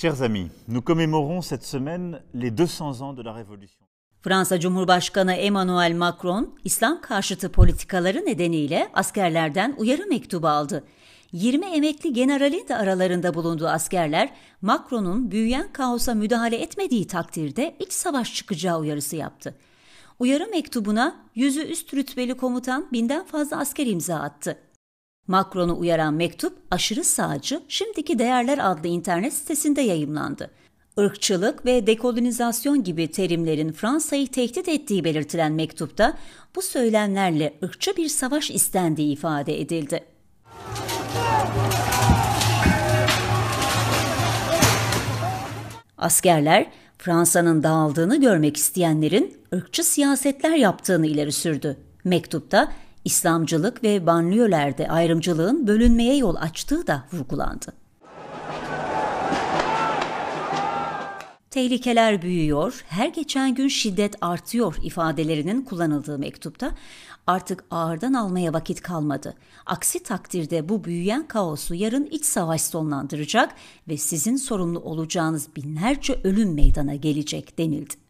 Chers amis, nous commémorons cette semaine les 200 ans de la Révolution. Fransa Cumhurbaşkanı Emmanuel Macron, İslam karşıtı politikaları nedeniyle askerlerden uyarı mektubu aldı. 20 emekli generalin de aralarında bulunduğu askerler, Macron'un büyüyen kaosa müdahale etmediği takdirde iç savaş çıkacağı uyarısı yaptı. Uyarı mektubuna yüzü üst rütbeli komutan binden fazla asker imza attı. Macron'u uyaran mektup aşırı sağcı Şimdiki Değerler adlı internet sitesinde yayımlandı. Irkçılık ve dekolonizasyon gibi terimlerin Fransa'yı tehdit ettiği belirtilen mektupta bu söylemlerle ırkçı bir savaş istendiği ifade edildi. Askerler Fransa'nın dağıldığını görmek isteyenlerin ırkçı siyasetler yaptığını ileri sürdü. Mektupta İslamcılık ve banliyölerde ayrımcılığın bölünmeye yol açtığı da vurgulandı. Tehlikeler büyüyor, her geçen gün şiddet artıyor ifadelerinin kullanıldığı mektupta artık ağırdan almaya vakit kalmadı. Aksi takdirde bu büyüyen kaosu yarın iç savaş sonlandıracak ve sizin sorumlu olacağınız binlerce ölüm meydana gelecek denildi.